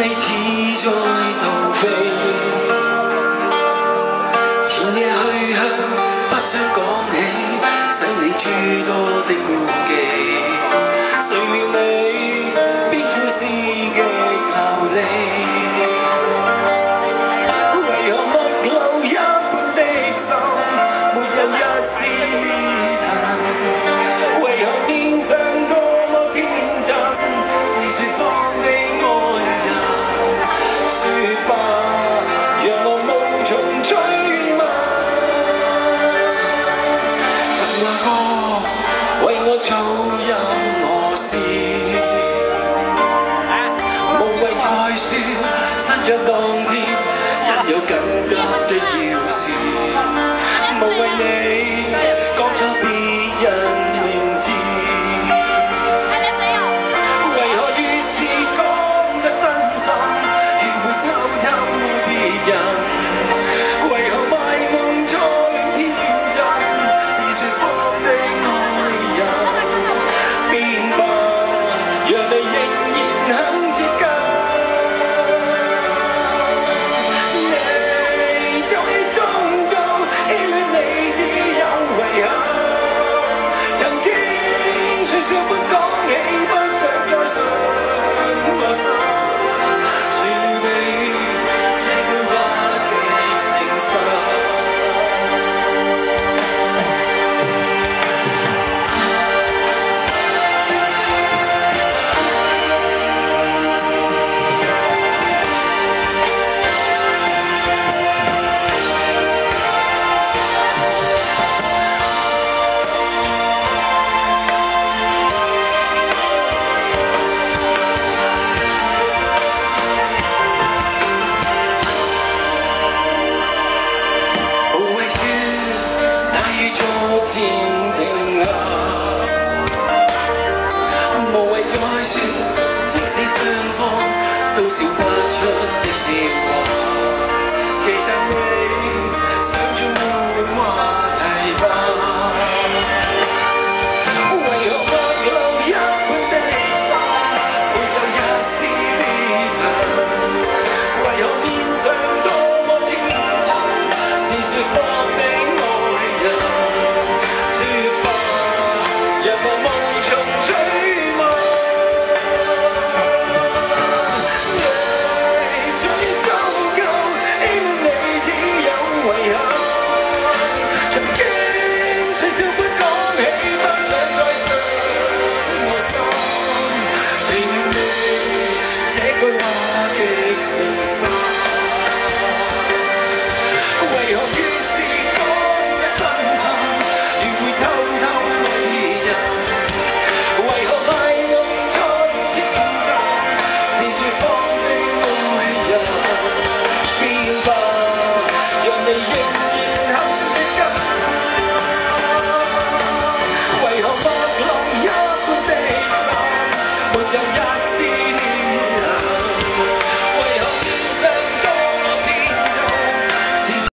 你似在逃避前夜去向不想讲起使你诸多的顾忌。谁料你必会是极流离。为何木楼一般的心没有一丝